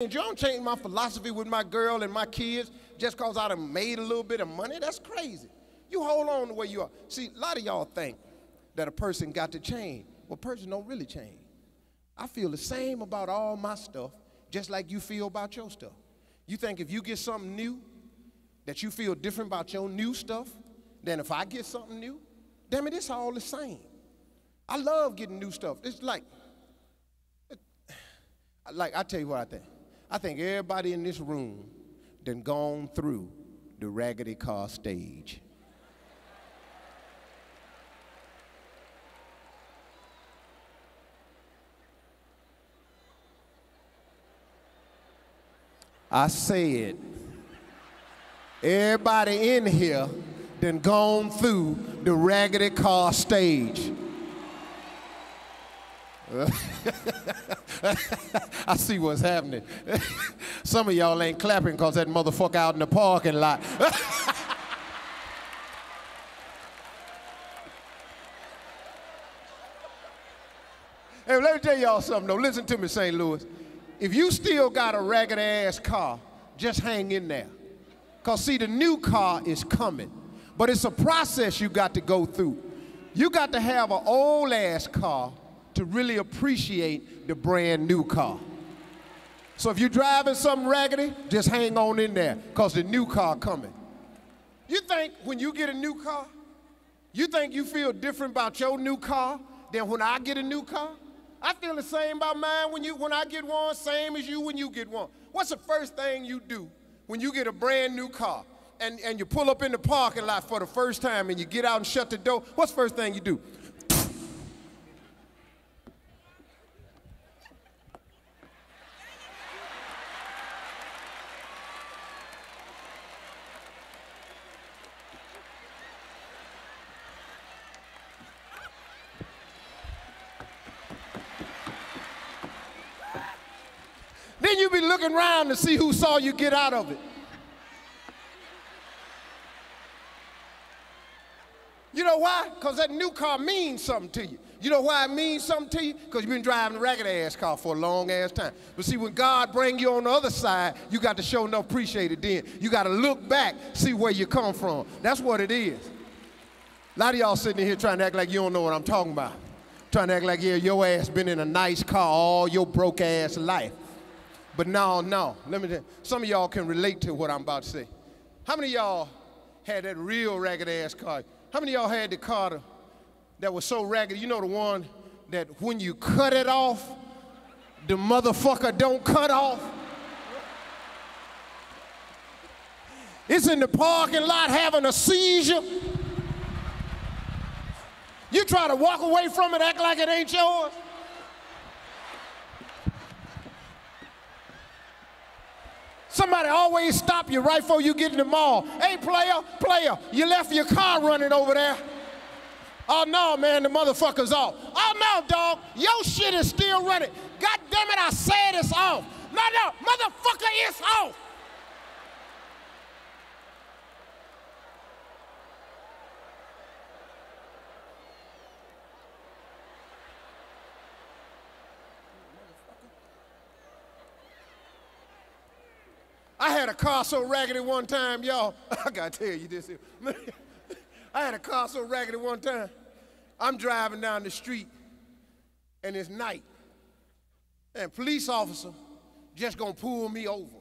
You don't change my philosophy with my girl and my kids just because I done made a little bit of money. That's crazy. You hold on the way you are. See, a lot of y'all think that a person got to change. Well, person don't really change. I feel the same about all my stuff, just like you feel about your stuff. You think if you get something new, that you feel different about your new stuff than if I get something new? Damn it, it's all the same. I love getting new stuff. It's like, like I tell you what I think. I think everybody in this room done gone through the raggedy car stage. I said, everybody in here done gone through the raggedy car stage. I see what's happening. Some of y'all ain't clapping because that motherfucker out in the parking lot. hey, let me tell y'all something though. Listen to me, St. Louis. If you still got a ragged ass car, just hang in there. Because, see, the new car is coming. But it's a process you got to go through. You got to have an old ass car to really appreciate the brand new car. So if you're driving something raggedy, just hang on in there because the new car coming. You think when you get a new car, you think you feel different about your new car than when I get a new car? I feel the same about mine when you when I get one, same as you when you get one. What's the first thing you do when you get a brand new car and, and you pull up in the parking lot for the first time and you get out and shut the door? What's the first thing you do? Then you be looking around to see who saw you get out of it. You know why? Because that new car means something to you. You know why it means something to you? Because you've been driving a ragged ass car for a long ass time. But see, when God bring you on the other side, you got to show no appreciate it then. You got to look back, see where you come from. That's what it is. A lot of y'all sitting here trying to act like you don't know what I'm talking about. Trying to act like, yeah, your ass been in a nice car all your broke ass life. But no, no. Let me some of y'all can relate to what I'm about to say. How many y'all had that real ragged ass car? How many y'all had the car that was so ragged? You know the one that when you cut it off, the motherfucker don't cut off? It's in the parking lot having a seizure. You try to walk away from it, act like it ain't yours. Somebody always stop you right before you get in the mall. Hey, player, player, you left your car running over there. Oh no, man, the motherfucker's off. Oh no, dog, your shit is still running. God damn it, I said it's off. No, no, motherfucker, it's off. I had a car so raggedy one time, y'all. I gotta tell you this. I had a car so raggedy one time. I'm driving down the street and it's night. And police officer just gonna pull me over.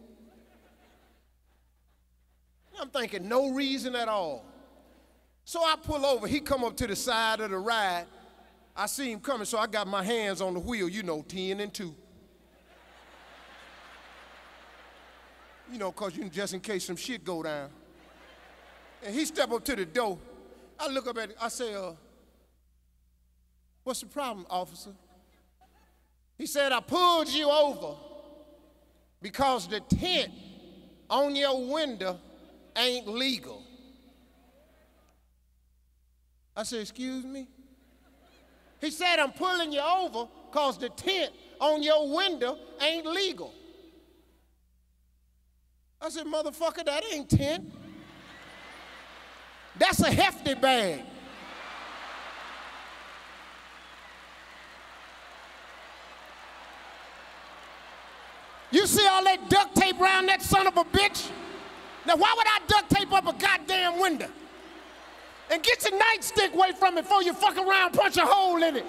I'm thinking no reason at all. So I pull over, he come up to the side of the ride. I see him coming, so I got my hands on the wheel, you know, 10 and 2. You know, cause you just in case some shit go down. And he step up to the door. I look up at him, I say, uh, what's the problem, officer? He said, I pulled you over because the tent on your window ain't legal. I said, excuse me? He said, I'm pulling you over because the tent on your window ain't legal. I said, motherfucker, that ain't 10. That's a hefty bag. You see all that duct tape around that son of a bitch? Now, why would I duct tape up a goddamn window? And get your nightstick away from it before you fuck around, punch a hole in it.